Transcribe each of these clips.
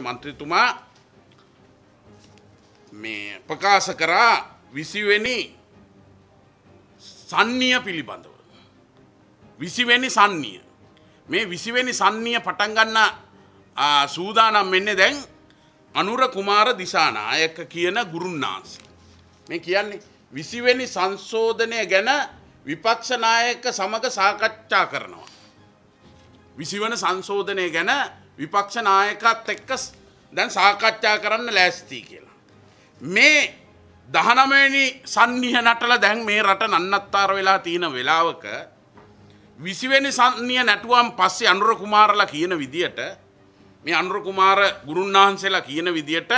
මන්ත්‍රතුමා මේ ප්‍රකාශ කරා විසිවෙනි සන්නිය පිළිබඳව. විසිවෙනි සන්නිය. මේ විසිවෙනි සන්නිය පටන්ගන්න සූදානම් වෙන්න දැන් අනුර කුමාර දිසානායක කියන ගුරුන්නාන්සේ. මේ කියන්නේ විසිවෙනි සංශෝධනය ගැන විපක්ෂනායක සමඟ සාකච්ඡා කරනවා. විසිවන සංශෝධනය ගැන විපක්ෂනායකත් එක්ක දැන් සාකච්ඡා කරන්න ලෑස්තිී කියලා. මේ දහනමනි සන්නිහ නටල දැන් මේ රට නන්නත්තාර වෙලා තියෙන වෙලාවක විසිවෙනි සන්නිය නැටුවම් පස්සේ අනුර කුමාරලා කියන විදියට මේ අනුර කුමාර ගුරුන් වහන්සේලා කියන විදියට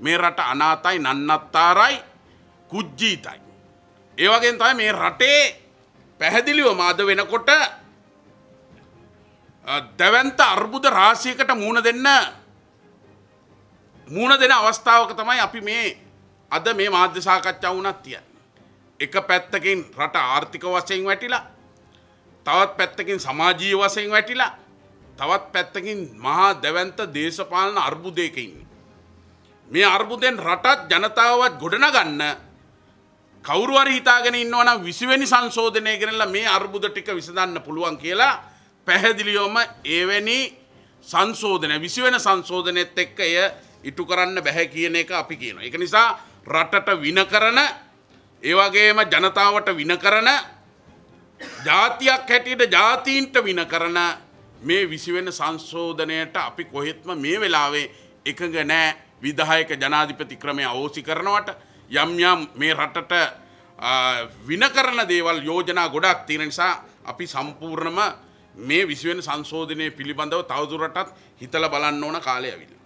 මේ රට අනාතයි නන්නත්තාරයි කුජ්ජීතයි. ඒවගෙන් තමයි මේ රටේ පැහැදිලිව මාද වෙනකොට දැවන්ත අර්බුද රාශයකට මූුණ දෙන්න මූුණ දෙන අවස්ථාවක තමයි අපි මේ අද මේ මාධ්‍ය සාකච්ඡා වුණත් තිය. එක පැත්තකින් රට ආර්ථික වසයෙන් වැටිලා තවත් පැත්තකින් සමාජීය වසයෙන් වැටිලා තවත් පැත්තකින් මහා දැවන්ත දේශපාලන අර්බුදයකඉන්න. මේ අර්බුදයෙන් රටත් ජනතාවත් ගොඩනගන්න කවරුවර හිතාගෙන ඉන්නවන විසිවැනි සංශෝධනය කරලා මේ අර්බුද ටික විසඳන්න පුළුවන් කියලා පැහැදිලියෝම ඒවැනි සංශෝධනය විසිවෙන සංශෝධනයත් එක්ක එය ඉටු කරන්න බැහැ කියන එක අපි කියන. එක නිසා රටට වින කරන ඒවගේම ජනතාවට වින කරන ජාතියක් හැටියට ජාතීන්ට වින කරන මේ විසිවෙන සංශෝධනයට අපි කොහෙත්ම මේ වෙලාවේ එකග නෑ විදායක ජනාධිපති ක්‍රමය අවෝසි කරනවට යම් යම් මේ රටට වින කරන දේවල් යෝජනා ගොඩක් තියෙන නිසා අපි සම්පූර්ණම මේ විසිවෙන සංශෝධනය පිළිබඳව තවදුරටත් හිතල බලන්න ඕන කාලය ඇවිල්ලා.